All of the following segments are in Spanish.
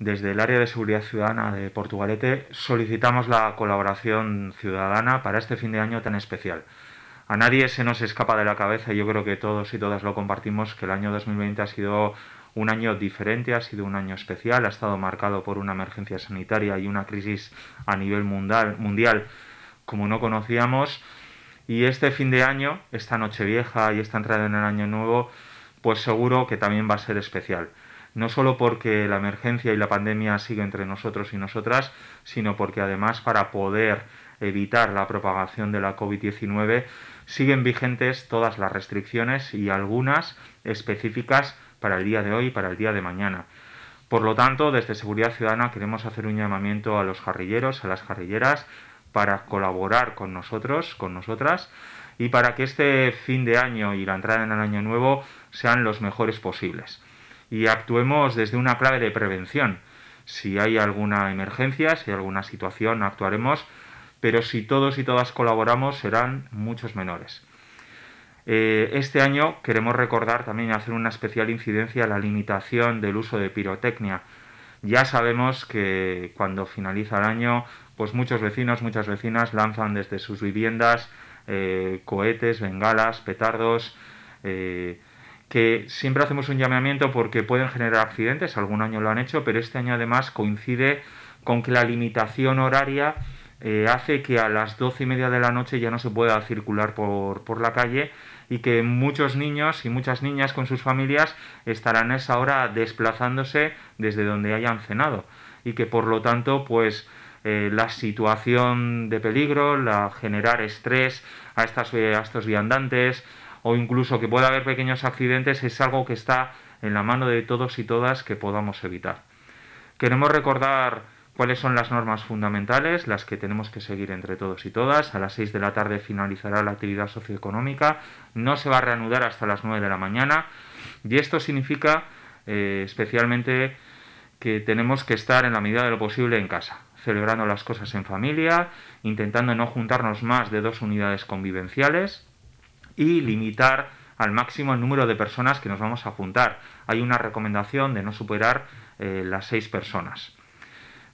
desde el área de seguridad ciudadana de Portugalete solicitamos la colaboración ciudadana para este fin de año tan especial. A nadie se nos escapa de la cabeza, y yo creo que todos y todas lo compartimos, que el año 2020 ha sido un año diferente, ha sido un año especial, ha estado marcado por una emergencia sanitaria y una crisis a nivel mundial, mundial como no conocíamos. Y este fin de año, esta noche vieja y esta entrada en el año nuevo, pues seguro que también va a ser especial. No solo porque la emergencia y la pandemia sigue entre nosotros y nosotras, sino porque además para poder evitar la propagación de la COVID-19 siguen vigentes todas las restricciones y algunas específicas para el día de hoy y para el día de mañana. Por lo tanto, desde Seguridad Ciudadana queremos hacer un llamamiento a los jarrilleros, a las jarrilleras, para colaborar con nosotros, con nosotras, y para que este fin de año y la entrada en el año nuevo sean los mejores posibles. Y actuemos desde una clave de prevención. Si hay alguna emergencia, si hay alguna situación, actuaremos, pero si todos y todas colaboramos serán muchos menores. Eh, este año queremos recordar también hacer una especial incidencia a la limitación del uso de pirotecnia. Ya sabemos que cuando finaliza el año, pues muchos vecinos, muchas vecinas lanzan desde sus viviendas eh, cohetes, bengalas, petardos, eh, que siempre hacemos un llamamiento porque pueden generar accidentes, algún año lo han hecho, pero este año además coincide con que la limitación horaria eh, hace que a las doce y media de la noche ya no se pueda circular por, por, la calle y que muchos niños y muchas niñas con sus familias estarán a esa hora desplazándose desde donde hayan cenado y que por lo tanto pues eh, la situación de peligro, la generar estrés a, estas, a estos viandantes o incluso que pueda haber pequeños accidentes es algo que está en la mano de todos y todas que podamos evitar. Queremos recordar cuáles son las normas fundamentales, las que tenemos que seguir entre todos y todas. A las 6 de la tarde finalizará la actividad socioeconómica, no se va a reanudar hasta las 9 de la mañana y esto significa eh, especialmente que tenemos que estar en la medida de lo posible en casa, celebrando las cosas en familia, intentando no juntarnos más de dos unidades convivenciales y limitar al máximo el número de personas que nos vamos a juntar. Hay una recomendación de no superar eh, las seis personas.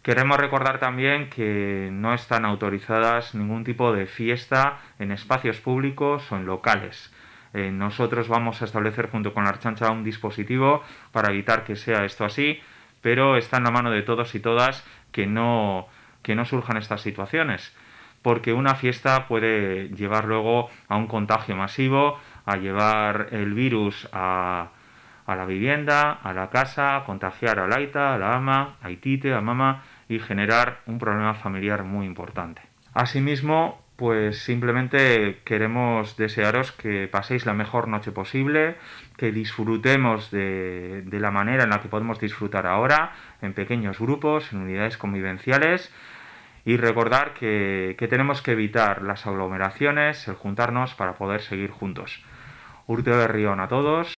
Queremos recordar también que no están autorizadas ningún tipo de fiesta en espacios públicos o en locales. Eh, nosotros vamos a establecer junto con la Archancha un dispositivo para evitar que sea esto así, pero está en la mano de todos y todas que no, que no surjan estas situaciones, porque una fiesta puede llevar luego a un contagio masivo, a llevar el virus a, la vivienda, a la casa, a contagiar a Laita, a la ama, a Itite, a mamá y generar un problema familiar muy importante. Asimismo, pues simplemente queremos desearos que paséis la mejor noche posible, que disfrutemos de, de, la manera en la que podemos disfrutar ahora, en pequeños grupos, en unidades convivenciales, y recordar que, que tenemos que evitar las aglomeraciones, el juntarnos para poder seguir juntos. Urte de Rión a todos